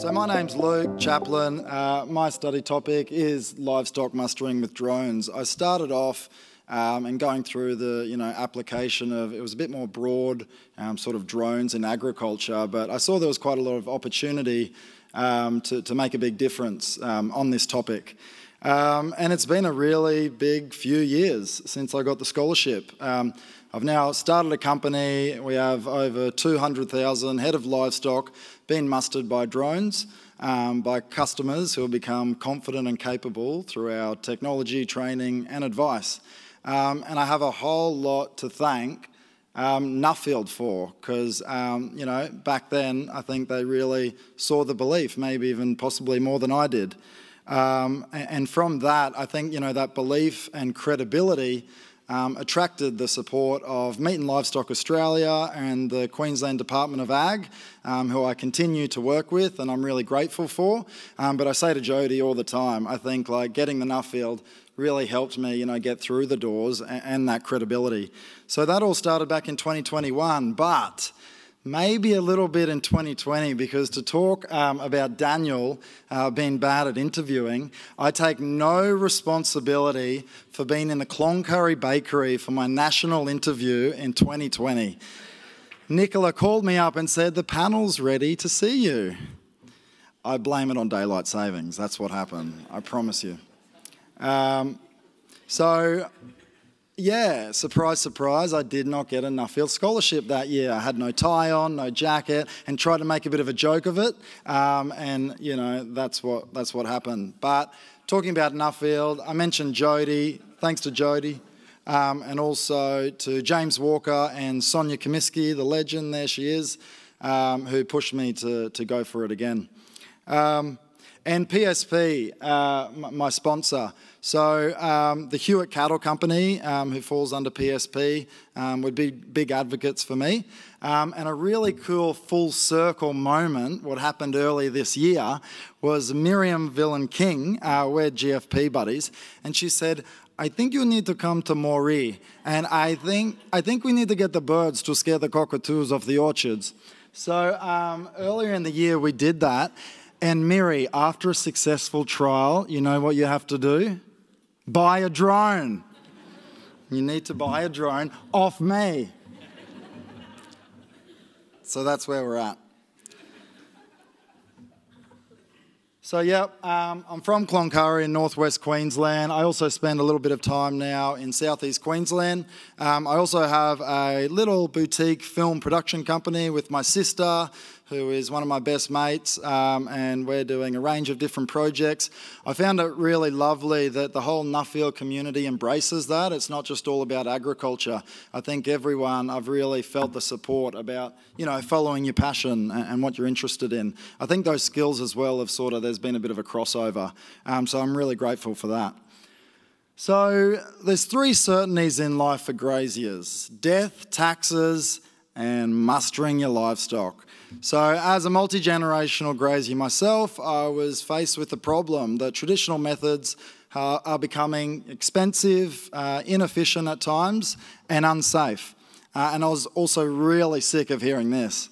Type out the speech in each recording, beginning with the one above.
So my name's Luke Chaplin. Uh, my study topic is livestock mustering with drones. I started off um, and going through the you know application of it was a bit more broad um, sort of drones in agriculture, but I saw there was quite a lot of opportunity um, to, to make a big difference um, on this topic. Um, and it's been a really big few years since I got the scholarship. I've now started a company. We have over 200,000 head of livestock being mustered by drones, um, by customers who have become confident and capable through our technology, training, and advice. Um, and I have a whole lot to thank um, Nuffield for, because, um, you know, back then I think they really saw the belief, maybe even possibly more than I did. Um, and from that, I think, you know, that belief and credibility um, attracted the support of Meat and Livestock Australia and the Queensland Department of Ag, um, who I continue to work with and I'm really grateful for. Um, but I say to Jody all the time, I think like getting the Nuffield really helped me, you know, get through the doors and, and that credibility. So that all started back in 2021, but maybe a little bit in 2020 because to talk um, about Daniel uh, being bad at interviewing, I take no responsibility for being in the Cloncurry Bakery for my national interview in 2020. Nicola called me up and said, The panel's ready to see you. I blame it on daylight savings. That's what happened, I promise you. Um, so yeah, surprise, surprise, I did not get a Nuffield scholarship that year. I had no tie on, no jacket, and tried to make a bit of a joke of it. Um, and you know, that's what that's what happened. But talking about Nuffield, I mentioned Jody. Thanks to Jody. Um, and also to James Walker and Sonia Comiskey, the legend, there she is, um, who pushed me to, to go for it again. Um, and PSP, uh, my sponsor. So um, the Hewitt Cattle Company, um, who falls under PSP, um, would be big advocates for me. Um, and a really cool full circle moment, what happened early this year, was Miriam Villan King, uh, we're GFP buddies, and she said, I think you need to come to Moree, and I think, I think we need to get the birds to scare the cockatoos off the orchards. So um, earlier in the year, we did that. And Mary, after a successful trial, you know what you have to do? Buy a drone. You need to buy a drone off me. So that's where we're at. So, yep, um, I'm from Cloncurry in northwest Queensland. I also spend a little bit of time now in southeast Queensland. Um, I also have a little boutique film production company with my sister who is one of my best mates, um, and we're doing a range of different projects. I found it really lovely that the whole Nuffield community embraces that. It's not just all about agriculture. I think everyone, I've really felt the support about, you know, following your passion and, and what you're interested in. I think those skills as well have sort of, there's been a bit of a crossover. Um, so I'm really grateful for that. So there's three certainties in life for graziers death, taxes, and mustering your livestock. So, as a multi generational grazier myself, I was faced with the problem that traditional methods are becoming expensive, uh, inefficient at times, and unsafe. Uh, and I was also really sick of hearing this.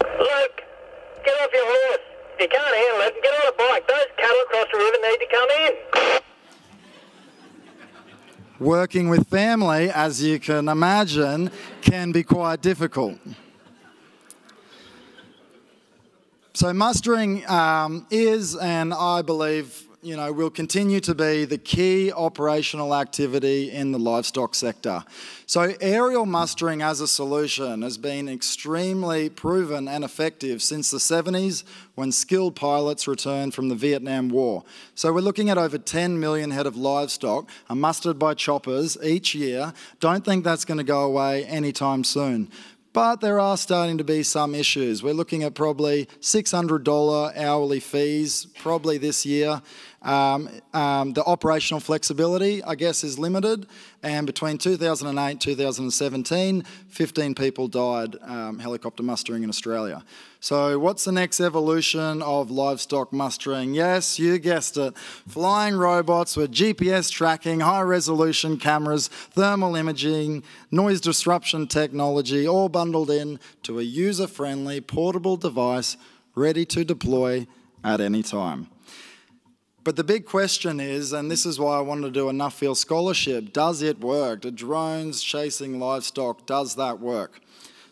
Look, get off your horse. If you can't handle it, get on a bike. Those cattle across the river need to come in. Working with family, as you can imagine, can be quite difficult. So mustering um, is, and I believe, you know, will continue to be the key operational activity in the livestock sector. So aerial mustering as a solution has been extremely proven and effective since the 70s when skilled pilots returned from the Vietnam War. So we're looking at over 10 million head of livestock are mustered by choppers each year. Don't think that's going to go away anytime soon but there are starting to be some issues. We're looking at probably $600 hourly fees probably this year. Um, um, the operational flexibility, I guess, is limited. And between 2008 and 2017, 15 people died um, helicopter mustering in Australia. So, what's the next evolution of livestock mustering? Yes, you guessed it. Flying robots with GPS tracking, high resolution cameras, thermal imaging, noise disruption technology, all bundled in to a user friendly portable device ready to deploy at any time. But the big question is, and this is why I wanted to do a Nuffield scholarship, does it work? Do drones chasing livestock, does that work?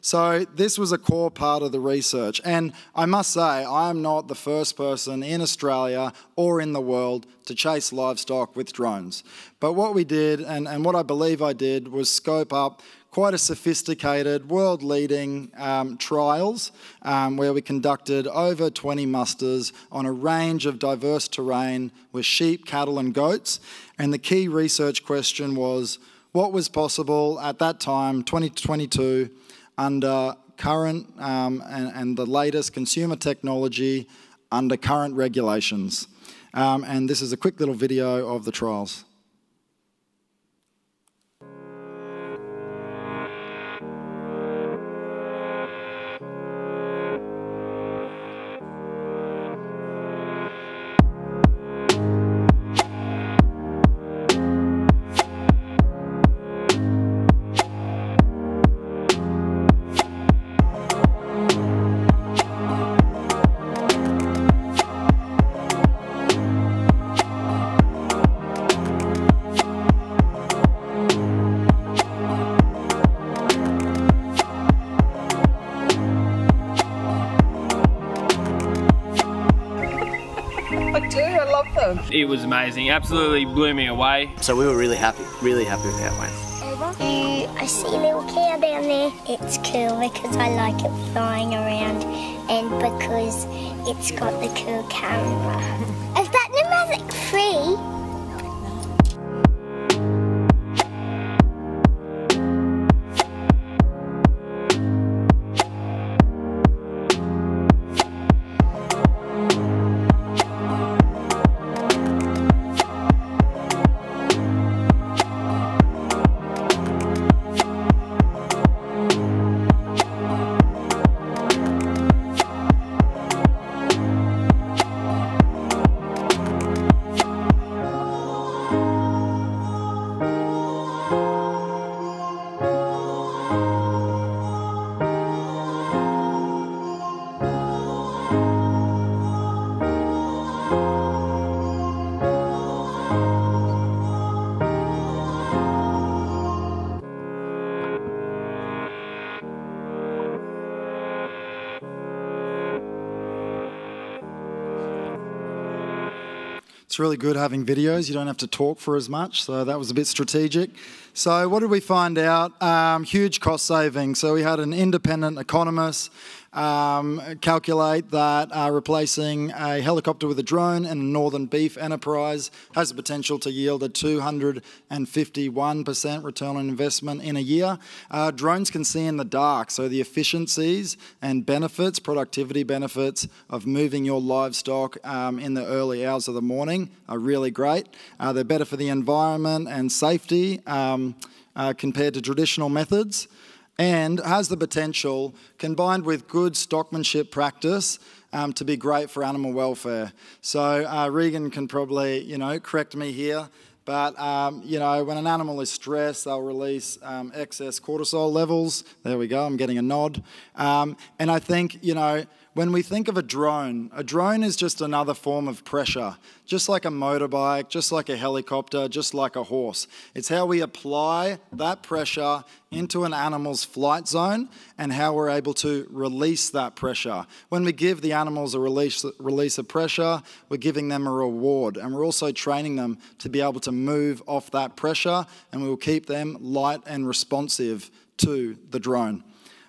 So this was a core part of the research. And I must say, I am not the first person in Australia or in the world to chase livestock with drones. But what we did, and, and what I believe I did, was scope up quite a sophisticated, world leading um, trials um, where we conducted over 20 musters on a range of diverse terrain with sheep, cattle, and goats. And the key research question was what was possible at that time, 2022, under current um, and, and, the latest consumer technology under current regulations. Um, and this is a quick little video of the trials. It was amazing, absolutely blew me away. So we were really happy, really happy with how it went. I see a little cow down there. It's cool because I like it flying around and because it's got the cool camera. Is that pneumatic free? It's really good having videos. You don't have to talk for as much, so that was a bit strategic. So, what did we find out? Um, huge cost saving. So, we had an independent economist um, calculate that uh, replacing a helicopter with a drone and a Northern Beef Enterprise has the potential to yield a 251% return on investment in a year. Uh, drones can see in the dark, so the efficiencies and benefits, productivity benefits of moving your livestock um, in the early hours of the morning are really great. Uh, they're better for the environment and safety um, uh, compared to traditional methods and has the potential, combined with good stockmanship practice, um, to be great for animal welfare. So uh, Regan can probably, you know, correct me here, but um, you know, when an animal is stressed, they'll release um, excess cortisol levels. There we go. I'm getting a nod. Um, and I think, you know when we think of a drone, a drone is just another form of pressure, just like a motorbike, just like a helicopter, just like a horse. It's how we apply that pressure into an animal's flight zone and how we're able to release that pressure. When we give the animals a release, release of pressure, we're giving them a reward and we're also training them to be able to move off that pressure and we will keep them light and responsive to the drone.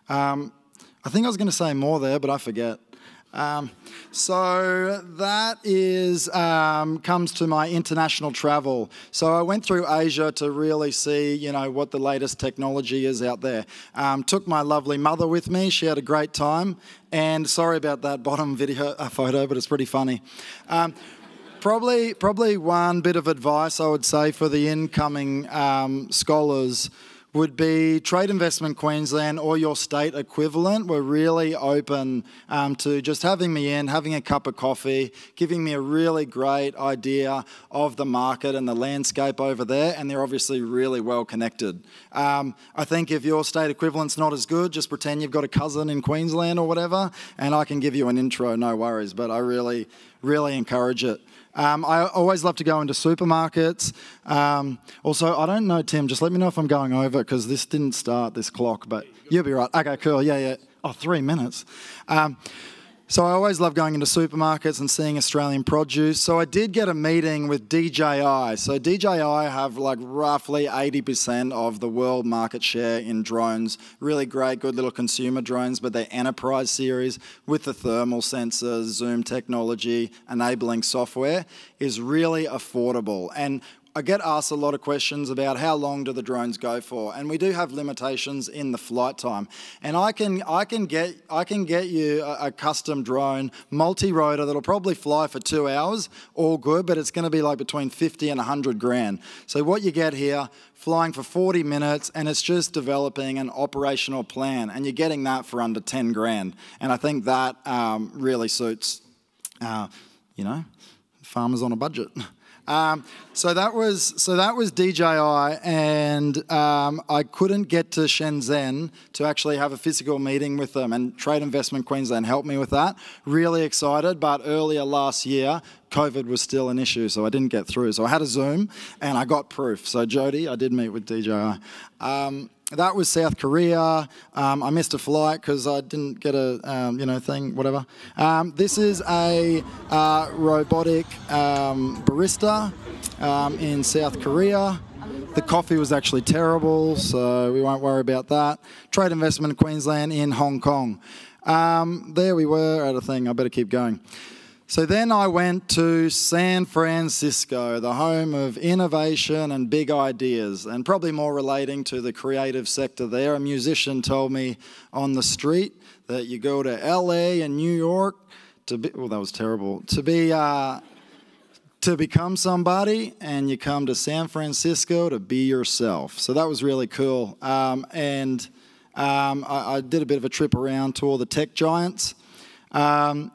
Um, I think I was going to say more there, but I forget. Um, so that is um, comes to my international travel. So I went through Asia to really see, you know, what the latest technology is out there. Um, took my lovely mother with me. She had a great time. And sorry about that bottom video uh, photo, but it's pretty funny. Um, probably, probably one bit of advice I would say for the incoming um, scholars would be Trade Investment Queensland or your state equivalent were really open um, to just having me in, having a cup of coffee, giving me a really great idea of the market and the landscape over there, and they're obviously really well connected. Um, I think if your state equivalent's not as good, just pretend you've got a cousin in Queensland or whatever, and I can give you an intro, no worries, but I really, really encourage it. Um, I always love to go into supermarkets. Um, also, I don't know, Tim, just let me know if I'm going over because this didn't start this clock, but you'll be right. Okay, cool. Yeah, yeah. Oh, three minutes. Um, so I always love going into supermarkets and seeing Australian produce. So I did get a meeting with DJI. So DJI have like roughly 80% of the world market share in drones. Really great, good little consumer drones, but they're enterprise series with the thermal sensors, zoom technology, enabling software is really affordable. And I get asked a lot of questions about how long do the drones go for, and we do have limitations in the flight time. And I can I can get I can get you a, a custom drone, multi-rotor that'll probably fly for two hours, all good, but it's going to be like between 50 and 100 grand. So what you get here, flying for 40 minutes, and it's just developing an operational plan, and you're getting that for under 10 grand. And I think that um, really suits, uh, you know, farmers on a budget. Um, so that was so that was DJI, and um, I couldn't get to Shenzhen to actually have a physical meeting with them. And Trade Investment Queensland helped me with that. Really excited, but earlier last year, COVID was still an issue, so I didn't get through. So I had a Zoom, and I got proof. So Jody, I did meet with DJI. Um, that was South Korea. Um, I missed a flight because I didn't get a um, you know thing, whatever. Um, this is a uh, robotic um, barista um, in South Korea. The coffee was actually terrible, so we won't worry about that. Trade investment in Queensland in Hong Kong. Um, there we were at a thing. I better keep going. So then I went to San Francisco, the home of innovation and big ideas, and probably more relating to the creative sector there. A musician told me on the street that you go to LA and New York to be, well, that was terrible, to be, uh, to become somebody, and you come to San Francisco to be yourself. So that was really cool. Um, and um, I, I, did a bit of a trip around to all the tech giants. Um,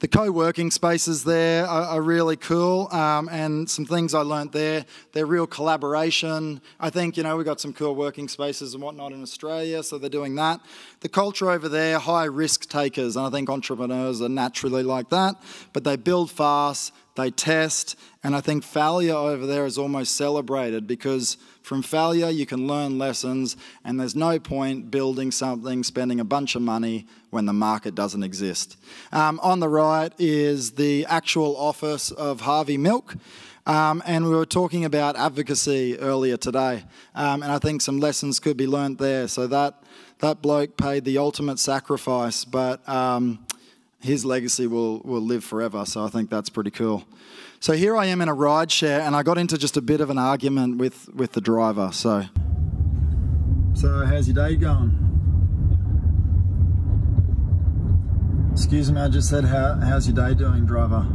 the co-working spaces there are, are really cool, um, and some things I learnt there. They're real collaboration. I think you know we've got some cool working spaces and whatnot in Australia, so they're doing that. The culture over there, high risk takers, and I think entrepreneurs are naturally like that. But they build fast, they test, and I think failure over there is almost celebrated because from failure you can learn lessons, and there's no point building something, spending a bunch of money when the market doesn't exist. Um, on the right is the actual office of Harvey Milk. Um, and we were talking about advocacy earlier today, um, and I think some lessons could be learnt there. So that that bloke paid the ultimate sacrifice, but um, his legacy will will live forever. So I think that's pretty cool. So here I am in a ride share, and I got into just a bit of an argument with, with the driver. So, so how's your day going? Excuse me, I just said, How, how's your day doing, driver?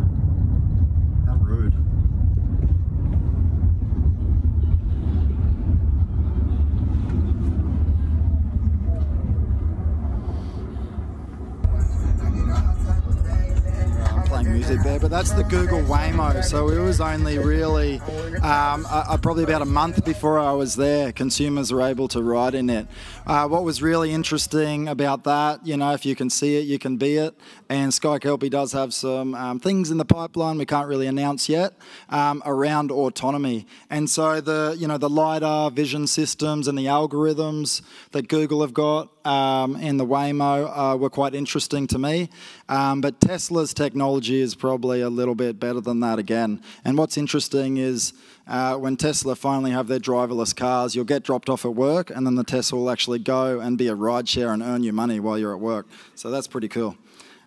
But that's the Google Waymo. So it was only really um, uh, probably about a month before I was there, consumers were able to ride in it. Uh, what was really interesting about that, you know, if you can see it, you can be it. And SkyKelpie does have some um, things in the pipeline we can't really announce yet um, around autonomy. And so the, you know, the LiDAR vision systems and the algorithms that Google have got um, the Waymo uh, were quite interesting to me. Um, but Tesla's technology is probably a little bit better than that again. And what's interesting is uh, when Tesla finally have their driverless cars, you'll get dropped off at work, and then the Tesla will actually go and be a rideshare and earn you money while you're at work. So that's pretty cool.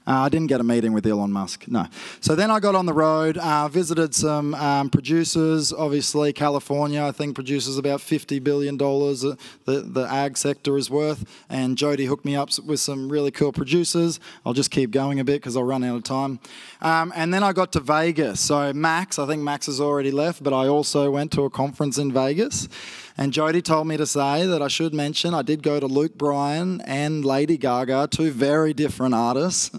Uh, I didn't get a meeting with Elon Musk, no. So then I got on the road, uh, visited some um, producers. Obviously, California, I think, produces about $50 billion, uh, the, the ag sector is worth. And Jody hooked me up with some really cool producers. I'll just keep going a bit because I'll run out of time. Um, and then I got to Vegas. So Max, I think Max has already left, but I also went to a conference in Vegas. And Jody told me to say that I should mention I did go to Luke Bryan and Lady Gaga, two very different artists,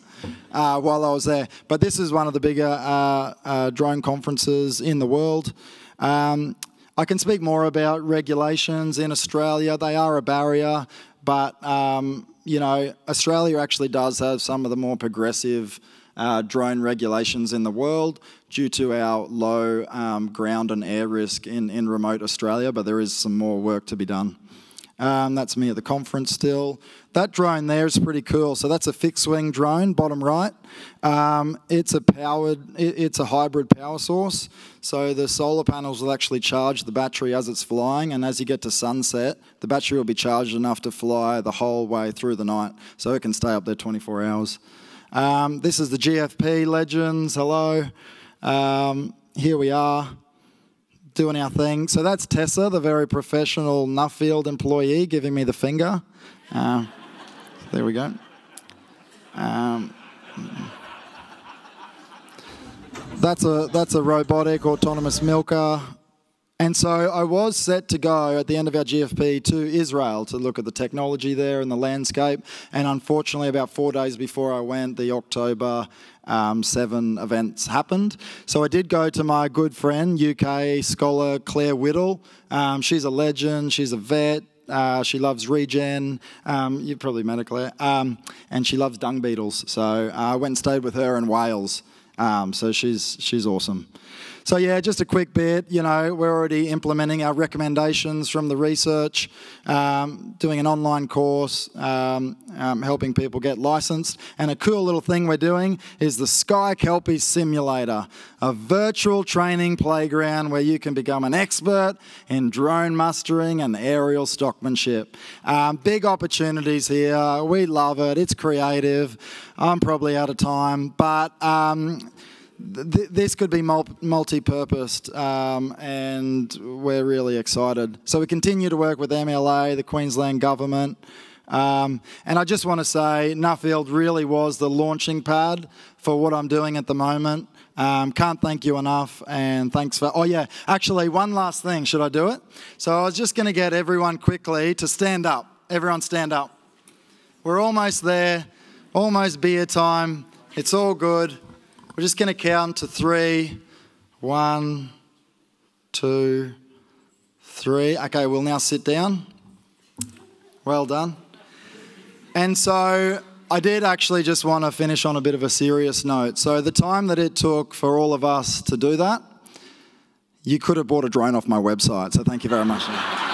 uh, while I was there. But this is one of the bigger uh, uh, drone conferences in the world. Um, I can speak more about regulations in Australia. They are a barrier, but um, you know, Australia actually does have some of the more progressive uh, drone regulations in the world due to our low um, ground and air risk in, in remote Australia, but there is some more work to be done. Um, that's me at the conference still. That drone there is pretty cool. So that's a fixed wing drone, bottom right. Um, it's a powered, it, it's a hybrid power source. So the solar panels will actually charge the battery as it's flying, and as you get to sunset, the battery will be charged enough to fly the whole way through the night. So it can stay up there 24 hours. Um, this is the GFP Legends. Hello. Um, here we are doing our thing. So that's Tessa, the very professional Nuffield employee, giving me the finger. Uh, there we go. Um, that's a that's a robotic autonomous milker. And so I was set to go at the end of our GFP to Israel to look at the technology there and the landscape. And unfortunately, about four days before I went, the October um, 7 events happened. So I did go to my good friend, UK scholar Claire Whittle. Um, she's a legend, she's a vet. Uh, she loves regen. Um, you've probably met her, Claire. Um, and she loves dung beetles. So I went and stayed with her in Wales. Um, so she's she's awesome. So yeah, just a quick bit. You know, we're already implementing our recommendations from the research, um, doing an online course, um, um, helping people get licensed. And a cool little thing we're doing is the Sky Kelpie Simulator, a virtual training playground where you can become an expert in drone mustering and aerial stockmanship. Um, big opportunities here. We love it. It's creative. I'm probably out of time, but um, this could be multi-purposed um, and we're really excited. So we continue to work with MLA, the Queensland government, um, and I just want to say Nuffield really was the launching pad for what I'm doing at the moment. Um, can't thank you enough and thanks for, oh yeah, actually one last thing, should I do it? So I was just going to get everyone quickly to stand up. Everyone stand up. We're almost there, almost beer time. It's all good. We're just going to count to three. One, two, three. Okay, we'll now sit down. Well done. And so I did actually just want to finish on a bit of a serious note. So, the time that it took for all of us to do that, you could have bought a drone off my website. So, thank you very much.